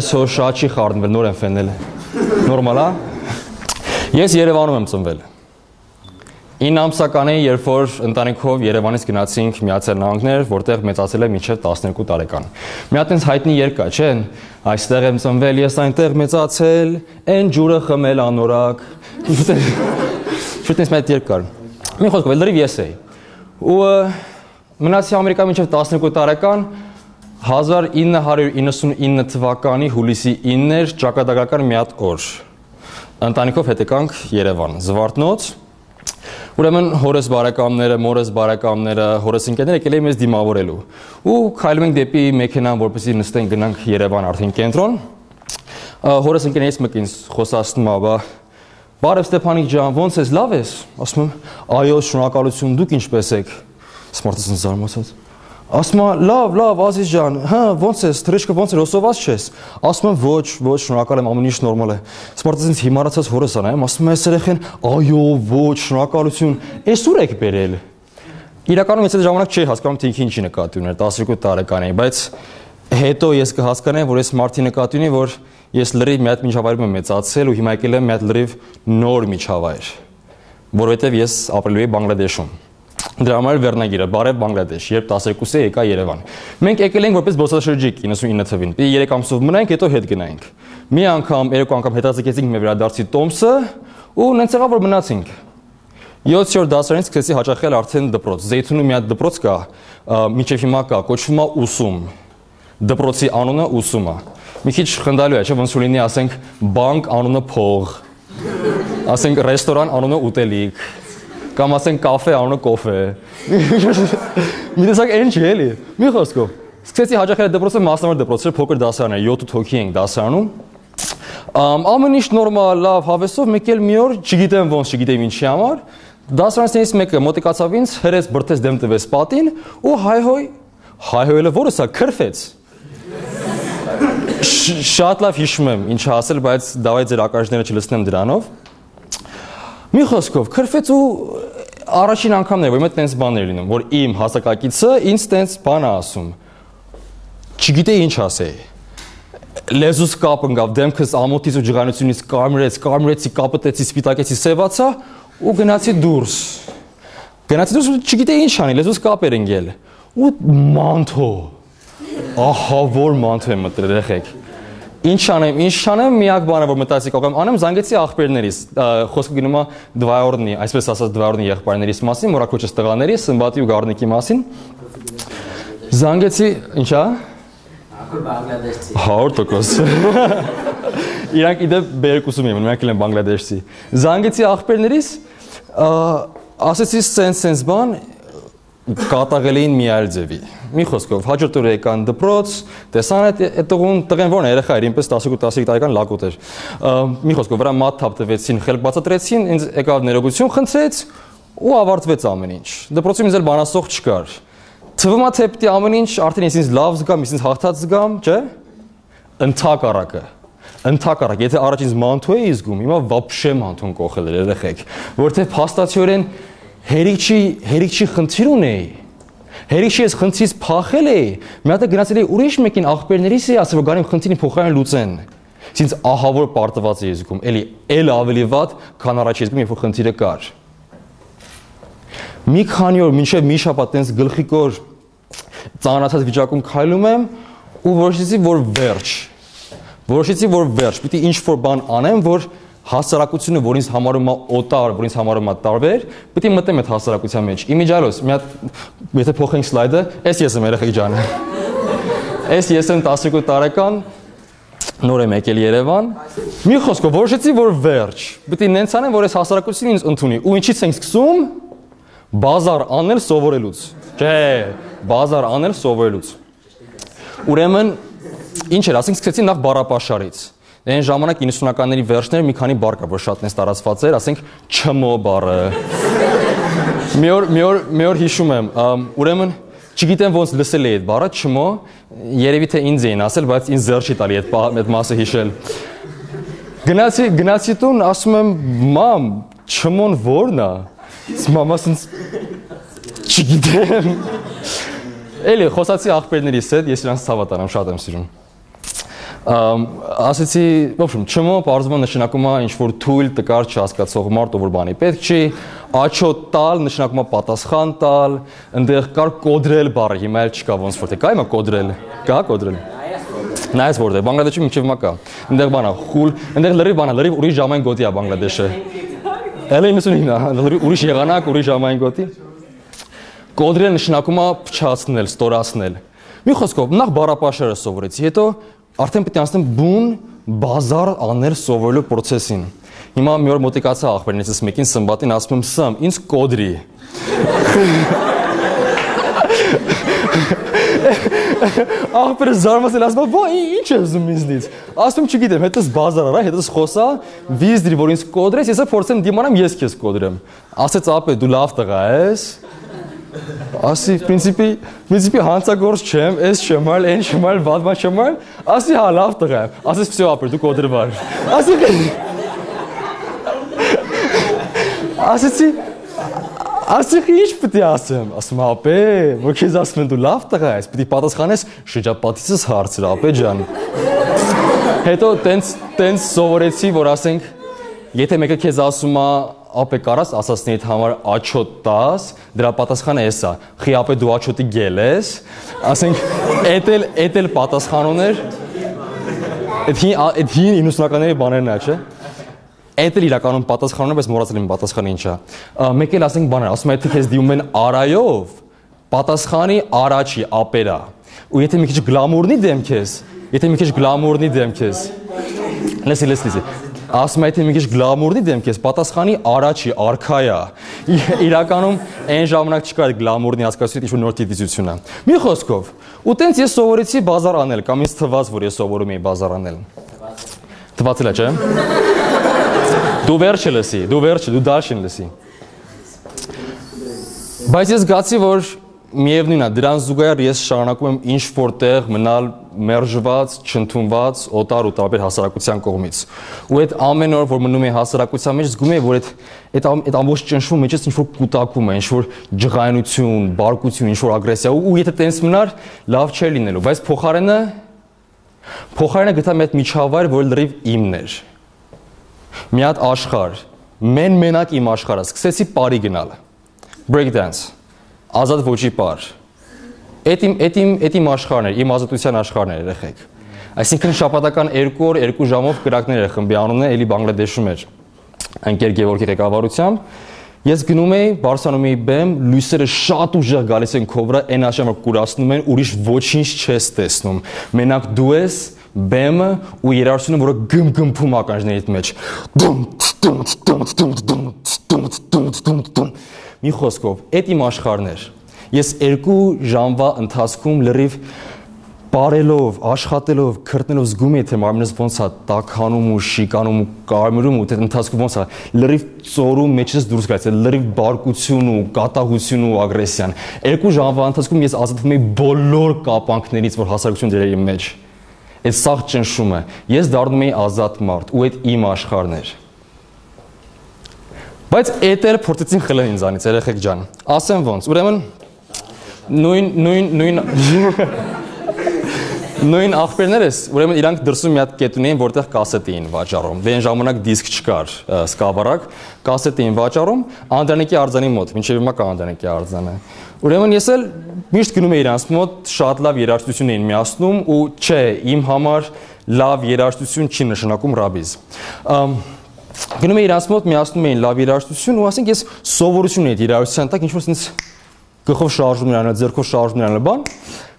Ես հո շատ չի խառնվել, նոր եմ ֆենել։ Նորմալ է։ Ես Երևանում եմ ծնվել։ 9 ամսական էի, երբ որ ընտանիքով Երևանից գնացինք Միացյալ Նահանգներ, որտեղ մեծացել եմ մինչև 12 տարեկան։ Մի հատ այնց հայտնի երգ կա, չէ՞։ Այստեղ եմ ծնվել, ես այնտեղ մեծացել, այն ջուրը խմել անորակ։ Շուտ ինձ մեծ երգ կար։ Մի խոսքով, լրիվ ես էի։ Ու մնացի Ամերիկա մինչև 12 տարեկան 1999 թվականի հուլիսի 9-եր ճակատագրական մի հատ օր ընտանիքով հետ եկանք Երևան Զվարթնոց Ուրեմն հորս բարեկամները, մորս բարեկամները, հորս ընկերները եկել էին մեզ դիմավորելու։ Ու քայլում ենք դեպի մեքենան, որպեսզի նստենք գնանք Երևան արդեն կենտրոն։ Հորս ընկերներից մեկին խոսացնում ա, բա Բարև Ստեփանիկ ջան, ո՞նց ես, լավ ես։ Ասում եմ, այո, շնորհակալություն, դուք ինչպե՞ս եք։ Սմարտը զարմացած։ Ասում է, լավ, լավ, Ազիզ ջան, հա, ո՞նց ես, թրեշկը ո՞նց է, հոսոված չես։ Ասում եմ, ոչ, ոչ, շնորհակալ եմ, ամեն ինչ նորմալ է։ Սպարտը ինձ հիմարացած հորս անայեմ, ասում է, երեխեն, այո, ոչ, շնորհակալություն։ Էս ուր եք բերել։ Իրականում ես այդ ժամանակ չի հասկանում, թե ինքը ինչի նկատի ուներ, 12 տարեկան էի, բայց հետո ես կհասկանամ, որ ես մարդի նկատի ունի, որ ես լրիվ մի հատ միջավայրում եմ մեծացել ու հիմա եկել եմ մի հատ լրիվ նոր միջավայր, որովհետև ես ապրելու եմ Բանգլադեշում։ Դրա համար վերնագիրը Բարև Բանգլադեշ, երբ 12-ը եկա Երևան։ Մենք եկել ենք որպես զբոսաշրջիկ 99 թվին։ Պիտի 3 ամսով մնանք, հետո հետ գնայինք։ Մի անգամ, երկու անգամ հետազեկեցինք մեր վերադարձի տոմսը ու նենց եղավ որ մնացինք։ 7-րդ դասարանից սկսեցի հաճախել արդեն դպրոց։ Զեյթունում մի հատ դպրոց կա, միջև հիմա կա, կոչվում է ուսում։ Դպրոցի անունը ուսում է։ Մի քիչ խնդալու է, չէ՞ ոնց որ լինի, ասենք, բանկ անունը փող։ Ասենք ռեստորան անունը ուտելիք կամ ասենք կաֆե անունը կոֆե։ Մի տեսակ այն չի էլի։ Մի խոսքով։ Սկսեցի հաջողել դպրոցը մասնավոր դպրոցը փոքր դասարան է, 7-8 հոգի ենք դասարանում։ Ամեն ինչ նորմալ, լավ, հավեսով, մեկ էլ մի օր, չգիտեմ ոնց, չգիտեմ ինչի համար, դասարանցիներից մեկը մոտիկացավ ինձ, հրես բրտես դեմ տվեց պատին ու հայհոյ, հայհոյելը որը սա քրֆեց։ Շատ լավ հիշում եմ ինչ ասել, բայց դավայ ձեր ակաժները չլսնեմ դրանով։ Մի խոսքով քրֆեց ու առաջին անգամն էր, որ իմ տենց բաներ լինում, որ իմ հասակակիցը ինձ տենց բան ասում։ Չգիտեի ինչ ասեի։ Լեզուս կապ ընկավ, դեմքս ամոթից ու ջղանությունից կարմրեց, կարմրեցի, կապտեցի, սպիտակեցի, սևացա ու գնացի դուրս։ Գնացի դուրս ու չգիտեի ինչ անի, լեզուս կապ էր ընկել։ Ու մանթո։ Ահա որ մանթո եմ մտել երեխեք։ Ինչ անեմ, ինչ անեմ, միակ բանը որ մտածի կողմ անեմ, զանգեցի աղբերներից։ Խոսքը գնում է դվայորնի, այսպես ասած դվայորնի եղբայրներից մասին, մորակոչս տղաների, Սմբատի ու Գառնիկի մասին։ Զանգեցի, ինչա։ Բանգլադեշցի։ 100%։ Իրանք իդե բերկուսում են, մենք էլ են բանգլադեշցի։ Զանգեցի աղբերներից, ասեցի սենց սենց բան, կատաղել էին մի այլ ձևի։ Մի խոսքով, հաջորդ օրը եկան դպրոց, տեսան այդ տղուն, տղեն որն է, երեխա էր, ինպես 12-15 տարեկան լակոտ էր։ Մի խոսքով, վրա մատ թափ տվեցին, խելք բացատրեցին, ինձ եկավ ներողություն խնդրեց ու ավարտվեց ամեն ինչ։ Դպրոցում ինձ էլ բանասող չկար։ Թվում է թե է ամեն ինչ արդեն ես ինձ լավ զգամ, ես ինձ հաղթած զգամ, չէ՞։ Ընթակարակը ընդհակառակ, եթե առաջ ինձ մանթու էի զգում, հիմա վապշե մանթուն կողել էր երեխեք, որտեվ փաստացիորեն հերիքի հերիքի խնդիր ունեի։ Հերիքի ես խնդրից փախել էի։ Մի հատ գնացել էի ուրիշ մեկին աղբերներիս էի ասել որ գարին խնդիրին փոխարեն լուծեն։ Ինձ ահավոր պարտված էի զգում, էլի էլ ավելի վատ, քան առաջ ես զգում, երբ որ խնդիրը կար։ Մի քանի օր մինչև մի շաբաթ տենց գլխիկոր ծանրացած վիճակում քայլում եմ ու որոշեցի որ վերջ։ Որոշեցի որ վերջ, պիտի ինչ որ բան անեմ, որ հասարակությունը, որ ինձ համարում է օտար, որ ինձ համարում է տարբեր, պետք է մտեմ այդ հասարակության մեջ։ Իմիջալոս, մի հատ եթե փոխենք սլայդը, էս ես եմ երեխեք ջան։ Էս ես եմ 12 տարեկան, նոր եմ եկել Երևան։ Մի խոսքով որոշեցի, որ վերջ։ Պետք է նենց անեմ, որ այս հասարակությունը ինձ ընդունի։ Ու ինչից ենք սկսում։ Բազար անել սովորելուց։ Չէ, բազար անել սովորելուց։ Ուրեմն ինչ էր, ասենք սկսեցի նախ բառապաշարից Այն ժամանակ 90-ականների վերջները մի քանի բառ կա, որ շատ նես տարածված էր, ասենք չմո բառը։ Մի օր մի օր մի օր հիշում եմ, ուրեմն չգիտեմ ոնց լսել էի այդ բառը չմո, երևի թե ինձ էին ասել, բայց ինձ ձեռ չի տալի այդ այդ մասը հիշել։ Գնացի գնացի տուն, ասում եմ, մամ, չմոն ո՞րն է։ Մամասն չգիտեմ։ Էլի խոսացի աղբերներիս հետ, ես իրանց ցավատանամ, շատ եմ սիրում ասեցի, в общем, չմո բարձվում նշանակում է ինչ որ թույլ տկար չհասկացող մարդ, ով որ բանի պետք չի, աչոտ տալ նշանակում է պատասխան տալ, այնտեղ կար կոդրել բառը, հիմա էլ չկա ոնց որ թե կա հիմա կոդրել, կա կոդրել։ Նայես որտե Բանգլադեշի միջև մա կա։ Այնտեղ բանա խուլ, այնտեղ լրիվ բանա, լրիվ ուրիշ ժամային գոտի է Բանգլադեշը։ Էլի 99-ա, լրիվ ուրիշ եղանակ, ուրիշ ժամային գոտի։ Կոդրել նշանակում է փչացնել, ստորացնել։ Մի խոսքով, նախ բառապաշարը սովորեցի, հետո արդեն պետք է անցնեմ բուն բազար անել սովորելու process-ին։ Հիմա մի օր մոտիկացա ախպերնիցս մեկին սմբատին ասում եմ սամ, ինձ կոդրի։ Ախպերը զարմացել ասում, «Բա ի՞նչ ես ուզում ինձնից»։ Ասում չգիտեմ, հետս բազար արա, հետս խոսա, վիզ դրի, որ ինձ կոդրես, ես փորձեմ դիմանամ, ես քեզ կոդրեմ։ Ասեց ապե դու լավ տղա ես։ Ասի, պրինցիպի, պրինցիպի հանցագործ չեմ, ես չեմ այլ, այն չեմ այլ, բադմա չեմ այլ։ Ասի, հա, լավ տղա եմ։ Ասես, «Всё, ապեր, դու կոդրվար»։ Ասի, Ասեցի, ասի, ի՞նչ պետք է ասեմ։ Ասում եմ, ապե, որ քեզ ասում են դու լավ տղա ես, պետք է պատասխանես շրջապատիցս հարցր, ապե ջան։ Հետո տենց տենց սովորեցի, որ ասենք, եթե մեկը քեզ ասում է, ապե կարաս հետ համար աչոտ տաս, դրա պատասխանը էս է։ Խի ապե դու աչոտի գել ես։ Ասենք, էտել էտել պատասխանոներ։ Այդ հին այդ հին 90-ականների բաներն է, չէ՞։ Այդ էլ իրականում պատասխանում է, բայց մոռացել եմ պատասխանը ինչա։ Մեկ էլ ասենք բաներ, ասում է թե քեզ դիում են արայով, պատասխանի արաչի ապերա։ Ու եթե մի քիչ գլամուրնի դեմ քեզ, եթե մի քիչ գլամուրնի դեմ քեզ։ Լսի, լսի, լսի։ Ասում է թե մի քիչ գլամուրնի դեմ քեզ, պատասխանի արաչի, արքայա։ Իրականում այն ժամանակ չկար գլամուրնի հասկացությունը ինչ-որ նոր տիպիզություն է։ Մի խոսքով, ու տենց ես սովորեցի բազար անել, կամ ինձ թվաց, որ ես սովորում էի բազար անել։ Թվացել է, չէ՞։ Դու վերջը լսի, դու վերջը, դու դաշին լսի։ Բայց ես զգացի, որ միևնույնն է, դրան զուգահեռ ես շարունակում եմ ինչ որտեղ մնալ մերժված, չընդունված, օտար ու տարբեր հասարակության կողմից։ Ու այդ ամեն օր, որ մնում է հասարակության մեջ, զգում եմ, որ այդ այդ այդ ամբողջ ճնշում մեջից ինչ որ կուտակում է, ինչ որ ջղայնություն, բարկություն, ինչ որ ագրեսիա, ու եթե տենց մնար, լավ չէր լինելու, բայց փոխարենը փոխարենը գտա մի հատ միջավայր, որ լրիվ իմն էր մի հատ աշխարհ, մեն մենակ իմ աշխարհը, սկսեցի party գնալ։ Breakdance, ազատ ոչի պար։ Էդ իմ էդ իմ էդ իմ աշխարհն էր, իմ ազատության աշխարհն էր, երեխեք։ Այսինքն շաբաթական 2 օր, 2 ժամով կրակներ էր խմբի անունը, էլի Բանգլադեշում էր։ Անկեր Գևորգի ղեկավարությամբ Ես գնում էի, բարձանում էի բեմ, լույսերը շատ ուժեղ գալիս են քո վրա, այն աշխարհը կուրացնում են, ուրիշ ոչինչ չես տեսնում։ Մենակ դու ես, բեմը ու երաժշտությունը, որը գմ-գմփում ականջներիդ մեջ։ Դում, դում, դում, դում, դում, դում, դում Մի խոսքով, այդ իմ աշխարհն էր։ Ես երկու ժամվա ընթացքում լրիվ բարելով, աշխատելով, քրտնելով զգում եմ թե մարմինս ոնց է տականում ու շիկանում ու կարմրում ու թե ընթացքում ոնց է լրիվ ծորում մեջից դուրս գալիս, լրիվ բարկություն ու կատաղություն ու ագրեսիան։ Երկու ժամվա ընթացքում ես ազատվում եի բոլոր կապանքներից, որ հասարակություն դեր իմ մեջ այդ սաղ ճնշումը ես դառնում էի ազատ մարդ ու այդ իմ աշխարհն էր բայց էլ փորձեցին խլել ինձանից երեխեք ջան ասեմ ոնց ուրեմն նույն նույն նույն նույն ախպերներս ուրեմն իրանք դրսում մի հատ կետ ունեին որտեղ կասետ էին վաճառում դեն ժամանակ դիսկ չկար սկավառակ կասետ էին վաճառում անդրանիկի արձանի մոտ մինչև հիմա կա անդրանիկի արձանը Ուրեմն ես էլ միշտ գնում եի իրանց մոտ շատ լավ երաժշտություն էին միացնում ու չէ, իմ համար լավ երաժշտություն չի նշանակում ռաբիզ։ Գնում եի իրանց մոտ միացնում էին լավ երաժշտություն ու ասենք ես սովորություն էի երաժշտության տակ ինչ որ ինձ գլխով շարժում նրան, ձեռքով շարժում նրան բան։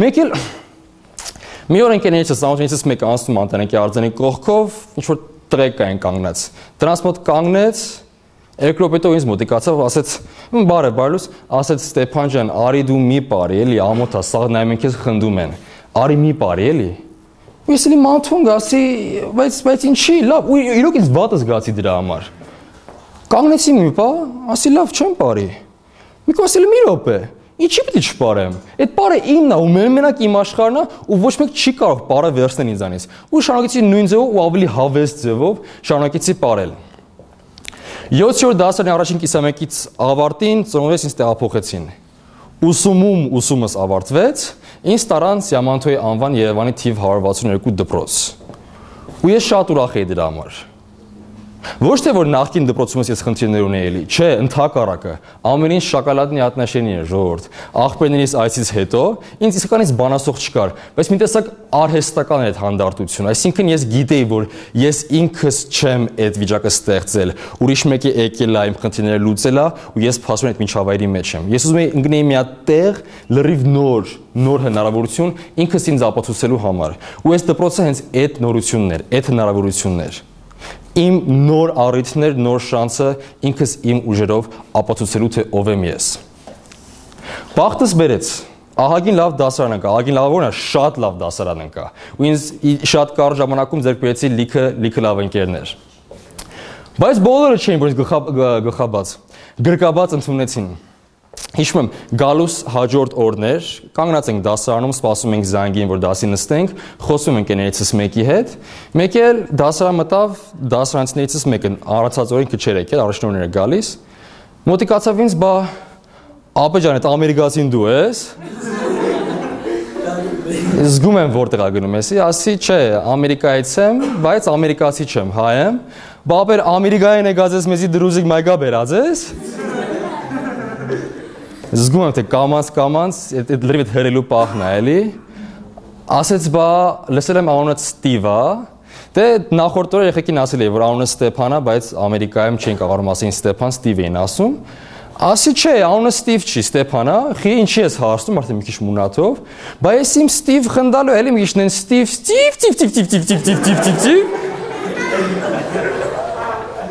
Մեկ էլ մի օր ընկերներիցս սաունդենիցս մեկը անցնում անտանեկի արձանի կողքով, ինչ որ տրեկ կային կանգնած։ Դրանց մոտ կանգնեց, Երկու րոպե հետո ինձ մոտիկացավ, ասեց. «Բարև, բարելուս», ասեց Ստեփան ջան, արի դու մի բարի, էլի, ամոթա, սաղ նայում են քեզ խնդում են։ Արի մի բարի, էլի։ ես էլի մանթուն գասի, բայց բայց ինչի, լավ, ու իրոք ինձ վատը զգացի դրա համար։ Կանգնեցի մի պա, ասի լավ, չեմ բարի։ Մի կասել մի րոպե։ Ինչի է չպարեմ։ Այդ բարը իմն է ու մեն մենակ իմ աշխարհն է ու ոչ մեկ չի կարող բարը վերցնել ինձանից։ Ու շարունակեցի նույն ձևով ու ավելի հավես ձևով շարունակեցի ապարել։ 7-րդ դասարանի առաջին կիսամեկից ավարտին ծնողներս ինձ տեղափոխեցին։ Ուսումում ուսումս ավարտվեց, Ինձ տարան Սիամանթոյի անվան Երևանի թիվ 162 դպրոց։ Ու ես շատ ուրախ էի դրա համար։ Ոչ թե որ նախքին դպրոցում ես խնդիրներ ունեի էլի, չէ, ընդհակառակը։ Ամեն ինչ շոկոլադնի ատնաշենի էր, ժողովուրդ։ Աղբերներից այսից հետո ինձ իսկականից բանասող չկար, բայց մի տեսակ արհեստական էր այդ հանդարտությունը։ Այսինքն ես գիտեի, որ ես ինքս չեմ այդ վիճակը ստեղծել, ուրիշ մեկի եկել է իմ խնդիրները լուծելա ու ես փաստորեն այդ միջավայրի մեջ եմ։ Ես ուզում եի ընկնեի մի հատ տեղ, լրիվ նոր, նոր հնարավորություն ինքս ինձ ապացուցելու համար։ Ու այս դպրոցը հենց այդ նորությունն էր, այդ հնարավորությունն էր իմ նոր առիթներ, նոր շանսը ինքս իմ ուժերով ապացուցելու թե ով եմ ես։ Բախտս բերեց ահագին լավ դասարան ընկա, ահագին լավորն է, շատ լավ դասարան ընկա։ Ու ինձ շատ կարճ ժամանակում ձեռք բերեցի լիքը լիքը լավ ընկերներ։ Բայց բոլորը չէին, որ ինձ գլխաբաց, գրկաբաց ընդունեցին։ Հիշում եմ, գալուս հաջորդ օրներ կանգնած ենք դասարանում, սպասում ենք զանգին, որ դասի նստենք, խոսում ենք ընկերներիցս մեկի հետ։ Մեկը էլ դասարան մտավ, դասարանցիներիցս մեկը առացած օրին քչեր եկել, առաջին օրները գալիս։ Մոտիկացավ ինձ, բա ապա ջան, այդ ամերիկացին դու ես։ Զգում եմ որտեղ ա գնում ես, ասի, չէ, Ամերիկայից եմ, բայց ամերիկացի չեմ, հայ եմ։ Բա ապեր Ամերիկային եկած ես մեզի դրուզիկ մայգա բերած ես զգում եմ թե կամանց կամանց այդ լրիվ այդ հրելու պահն է էլի ասեց բա լսել եմ անունը Ստիվա դե նախորդ օրը եղեկին ասել էի որ անունը Ստեփանա բայց ամերիկայում չեն կարողում ասեն Ստեփան Ստիվ էին ասում ասի չէ անունը Ստիվ չի Ստեփանա խի ինչի ես հարցնում արդեն մի քիչ մունաթով բա ես իմ Ստիվ խնդալու էլի մի քիչ նեն Ստիվ Ստիվ Ստիվ Ստիվ Ստիվ Ստիվ Ստիվ Ստիվ Ստիվ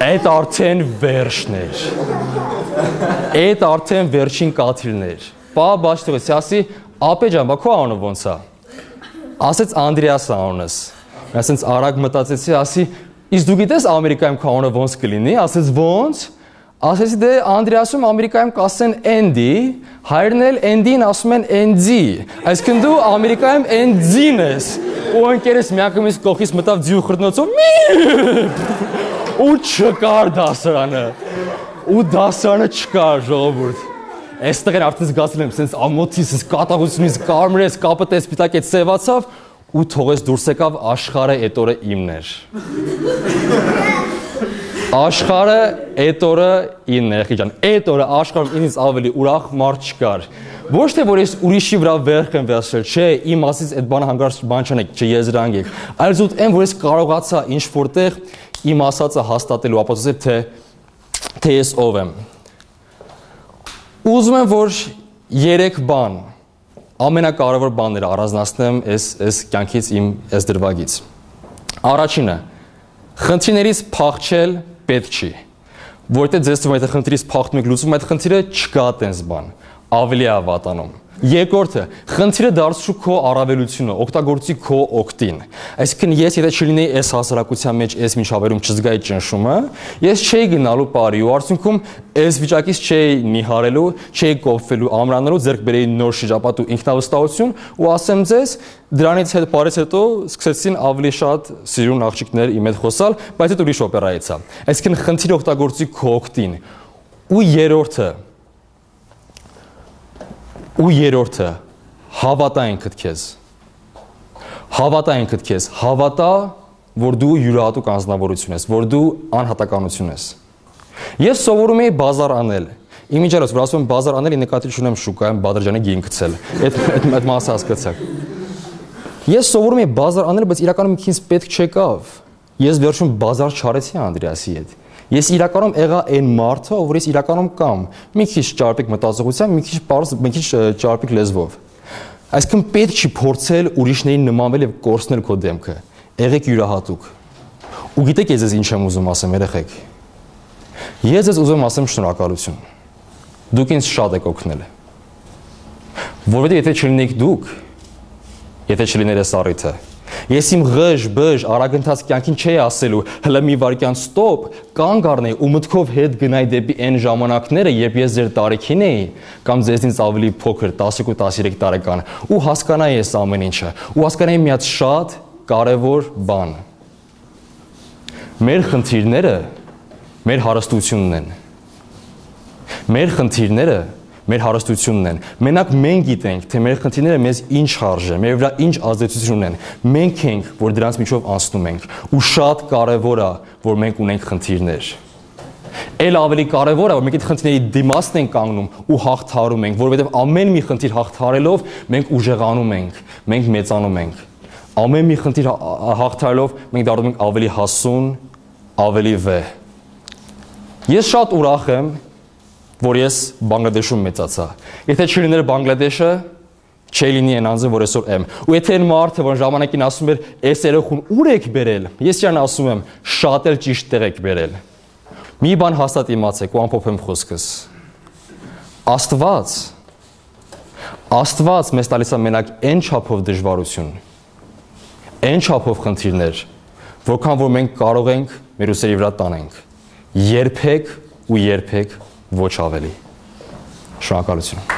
Այդ արդեն վերջն էր։ Այդ արդեն վերջին կաթիլներ։ Բա բաշխտողս, ասի, ապե ջան, բա քո անունը ո՞նց է։ Ասեց Անդրեաս անունս։ Ասենց արագ մտածեցի, ասի, իսկ դու գիտես Ամերիկայում քո անունը ո՞նց կլինի։ Ասեց ո՞նց։ Ասեցի դե Անդրեասում Ամերիկայում կասեն Andy, հայրն էլ Andy-ին ասում են Andy։ Այսինքն դու Ամերիկայում Andy-ն ես։ Ու ընկերս միակումից կողքից մտավ ձյու խրտնոցով ու չկար դասարանը։ Ու դասարանը չկար ժողովուրդ։ Այստեղ էր արդեն զգացել եմ, sense ամոթի, sense կատաղությունից կարմրեց, կապը տեսպիտակ այդ սևացավ ու թողեց դուրս եկավ աշխարհը այդ օրը իմն էր։ Աշխարհը այդ օրը ինն էր, ջան։ Այդ օրը աշխարհում ինձ ավելի ուրախ մարդ չկար։ Ոչ թե որ ես ուրիշի վրա վերք եմ վերցրել, չէ, իմ ասից այդ բանը հանգարց բան չանեք, չեզրանգեք, այլ զուտ այն որ ես կարողացա ինչ որտեղ իմ ասածը հաստատելու ապացուցել թե թե ես ով եմ։ Ուզում եմ որ երեք բան ամենակարևոր բաները առանձնացնեմ այս այս կյանքից իմ այս դրվագից։ Առաջինը խնդիրներից փախչել պետք չի։ Որտե ձեզ թվում է այդ խնդիրից փախնում եք լուծում այդ խնդիրը չկա տենց բան։ Ավելի է վատանում։ Երկրորդը, խնդիրը դարձու քո առավելությունը, օգտագործի քո օգտին։ Այսինքն ես եթե չլինեի այս հասարակության մեջ, այս միջավայրում չզգայի ճնշումը, ես չէի գնալու բարի ու արդյունքում այս վիճակից չէի նիհարելու, չէի կոփվելու, ամրանալու, ձեռք բերեի նոր շրջապատ ու ինքնավստահություն ու ասեմ ձեզ, դրանից հետ բարից հետո սկսեցին ավելի շատ սիրուն աղջիկներ իմ հետ խոսալ, բայց այդ ուրիշ օպերայից է։ Այսինքն խնդիրը օգտագործի քո օգտին։ Ու երրորդը, ու երրորդը հավատա ինքդ քեզ հավատա ինքդ քեզ հավատա որ դու յուրահատուկ անznավորություն ես որ դու անհատականություն ես ես սովորում եի բազար անել Իմ միջերոց, որ ասում եմ բազար անել, նկատի չունեմ շուկայում Բադրջանի գին գցել։ Այդ այդ մասը հասկացաք։ Ես սովորում եի բազար անել, բայց իրականում ինքից պետք չեկավ։ Ես վերջում բազար չարեցի Անդրեասի հետ։ Ես իրականում եղա այն մարդը, ով ես իրականում կամ մի քիչ ճարպիկ մտածողությամբ, մի քիչ པարզ, մի քիչ ճարպիկ լեզվով։ Այսինքն պետք չի փորձել ուրիշներին նմանվել եւ կորցնել քո դեմքը։ Եղեք յուրահատուկ։ Ու գիտեք ես ես ինչ եմ ուզում ասեմ երեխեք։ Ես ես ուզում ասեմ շնորհակալություն։ Դուք ինձ շատ եք օգնել։ Որովհետեւ եթե չլինեիք դուք, եթե չլիներ այս առիթը, Ես իմ ղժ, բժ, արագընթաց կյանքին չէի ասելու, հələ մի վարքյան ստոպ, կանգ առնեի ու մտքով հետ գնայի դեպի այն ժամանակները, երբ ես ձեր տարիքին էի, կամ ձեզնից ավելի փոքր, 12-13 տարեկան, ու հասկանայի այս ամեն ինչը, ու հասկանայի մի հատ շատ կարևոր բան։ Մեր խնդիրները մեր հարստությունն են։ Մեր խնդիրները մեր հարստությունն են։ Մենակ մենք գիտենք, թե մեր խնդիրները մեզ ինչ հարժ է, մեր վրա ինչ ազդեցություն ունեն։ Մենք ենք, որ դրանց միջով անցնում ենք, ու շատ կարևոր է, որ մենք ունենք խնդիրներ։ Էլ ավելի կարևոր է, որ մենք այդ խնդիրների դիմացն ենք կանգնում ու հաղթարում ենք, որովհետև ամեն մի խնդիր հաղթարելով մենք ուժեղանում ենք, մենք մեծանում ենք։ Ամեն մի խնդիր հաղթարելով մենք դառնում ենք ավելի հասուն, ավելի վեհ։ Ես շատ ուրախ եմ, որ ես Բանգլադեշում մեծացա։ Եթե չլիներ Բանգլադեշը, չի լինի այն անձը, որ այսօր եմ։ Ու եթե այն մարդը, որ ժամանակին ասում էր, «Էս երախուն ուր եք բերել», ես իրան ասում եմ, շատ էլ ճիշտ տեղ եք բերել։ Մի բան հաստատ իմացեք ու ամփոփեմ խոսքս։ Աստված Աստված մեզ տալիս է մենակ այն չափով դժվարություն, այն չափով խնդիրներ, որքան որ մենք կարող ենք մեր ուսերի վրա տանենք։ Երբեք ու երբեք ոչ ավելի։ Շնորհակալություն։